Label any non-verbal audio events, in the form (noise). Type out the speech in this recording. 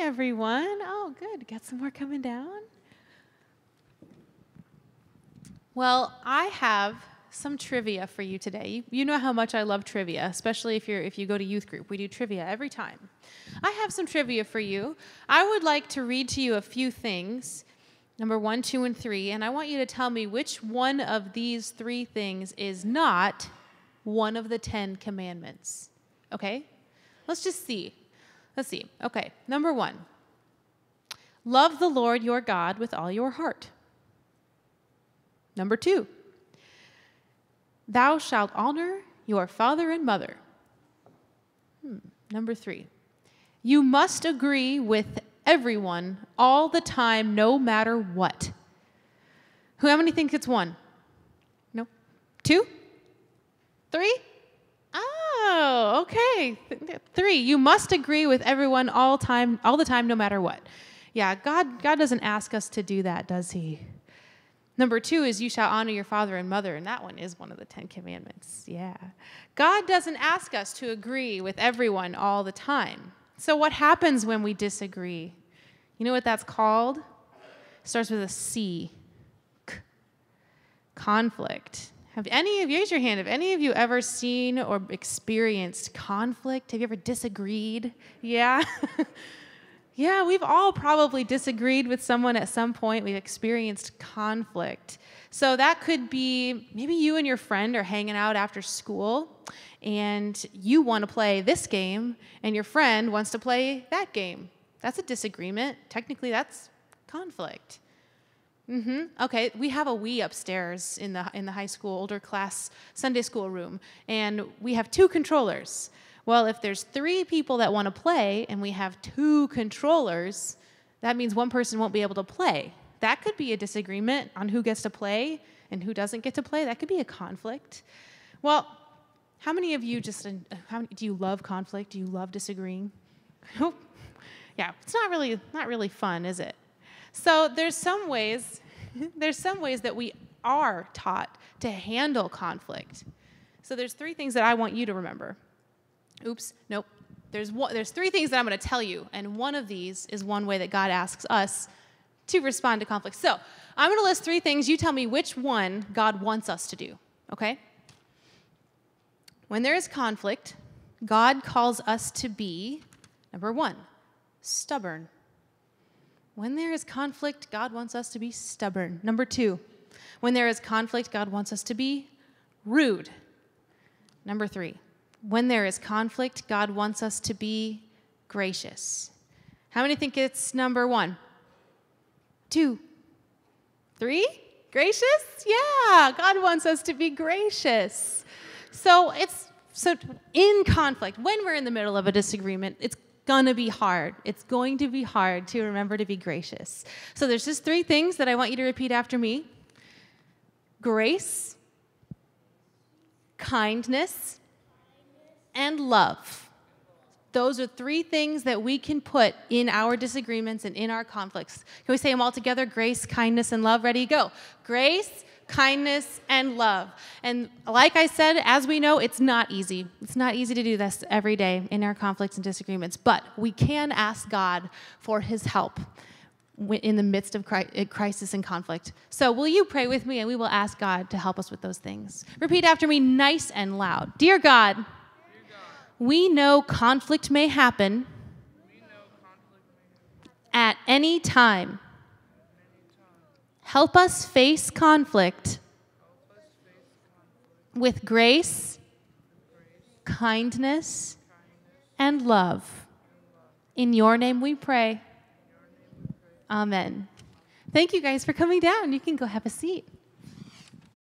everyone. Oh, good. Got some more coming down. Well, I have some trivia for you today. You, you know how much I love trivia, especially if you're if you go to youth group. We do trivia every time. I have some trivia for you. I would like to read to you a few things. Number 1, 2 and 3, and I want you to tell me which one of these 3 things is not one of the 10 commandments. Okay? Let's just see. Let's see. Okay. Number 1. Love the Lord your God with all your heart. Number 2. Thou shalt honor your father and mother. Hmm. Number three, you must agree with everyone all the time, no matter what. Who, how many think it's one? No? Two? Three? Oh, okay. Three. You must agree with everyone all time, all the time, no matter what. Yeah, God, God doesn't ask us to do that, does He? Number two is you shall honor your father and mother, and that one is one of the Ten Commandments. Yeah. God doesn't ask us to agree with everyone all the time. So, what happens when we disagree? You know what that's called? It starts with a. C. Conflict. Have any of you, raise your hand, have any of you ever seen or experienced conflict? Have you ever disagreed? Yeah? (laughs) Yeah, we've all probably disagreed with someone at some point. We've experienced conflict. So that could be maybe you and your friend are hanging out after school and you want to play this game and your friend wants to play that game. That's a disagreement. Technically, that's conflict. Mm-hmm. Okay, we have a Wii upstairs in the in the high school older class Sunday school room, and we have two controllers. Well, if there's three people that want to play and we have two controllers, that means one person won't be able to play. That could be a disagreement on who gets to play and who doesn't get to play. That could be a conflict. Well, how many of you just, how, do you love conflict? Do you love disagreeing? (laughs) yeah, it's not really, not really fun, is it? So there's some ways, (laughs) there's some ways that we are taught to handle conflict. So there's three things that I want you to remember. Oops, nope. There's, one, there's three things that I'm going to tell you, and one of these is one way that God asks us to respond to conflict. So I'm going to list three things. You tell me which one God wants us to do, okay? When there is conflict, God calls us to be, number one, stubborn. When there is conflict, God wants us to be stubborn. Number two, when there is conflict, God wants us to be rude. Number three, when there is conflict, God wants us to be gracious. How many think it's number one? Two? Three? Gracious? Yeah, God wants us to be gracious. So it's so in conflict, when we're in the middle of a disagreement, it's gonna be hard. It's going to be hard to remember to be gracious. So there's just three things that I want you to repeat after me grace, kindness, and love. Those are three things that we can put in our disagreements and in our conflicts. Can we say them all together? Grace, kindness, and love. Ready? Go. Grace, kindness, and love. And like I said, as we know, it's not easy. It's not easy to do this every day in our conflicts and disagreements, but we can ask God for his help in the midst of eh, crisis and conflict. So, will you pray with me and we will ask God to help us with those things? Repeat after me, nice and loud. Dear God, we know conflict may happen at any time. Help us face conflict with grace, kindness, and love. In your name we pray. Amen. Thank you guys for coming down. You can go have a seat.